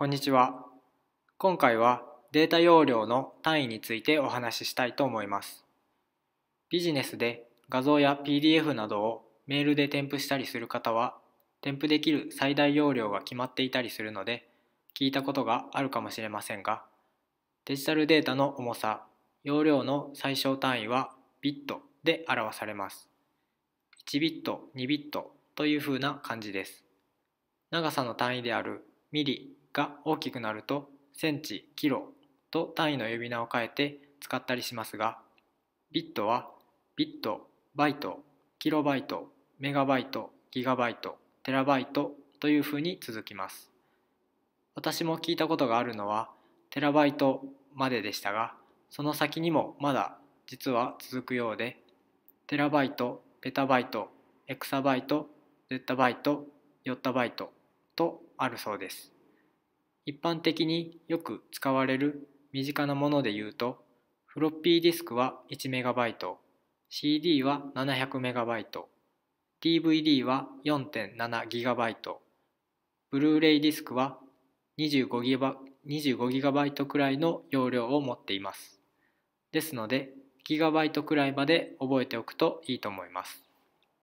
こんにちは。今回はデータ容量の単位についてお話ししたいと思います。ビジネスで画像や PDF などをメールで添付したりする方は、添付できる最大容量が決まっていたりするので、聞いたことがあるかもしれませんが、デジタルデータの重さ、容量の最小単位はビットで表されます。1ビット、2ビットというふうな感じです。長さの単位であるミリが大きくなるとセンチ、キロと単位の呼び名を変えて使ったりしますが、ビットはビット、バイト、キロバイト、メガバイト、ギガバイト、テラバイトというふうに続きます。私も聞いたことがあるのはテラバイトまででしたが、その先にもまだ実は続くようで、テラバイト、ペタバイト、エクサバイト、ゼッタバイト、ヨッタバイトとあるそうです。一般的によく使われる身近なもので言うと、フロッピーディスクは 1MB、CD は 700MB、DVD は 4.7GB、ブルーレイディスクは 25GB, 25GB くらいの容量を持っています。ですので、ギガバイトくらいまで覚えておくといいと思います。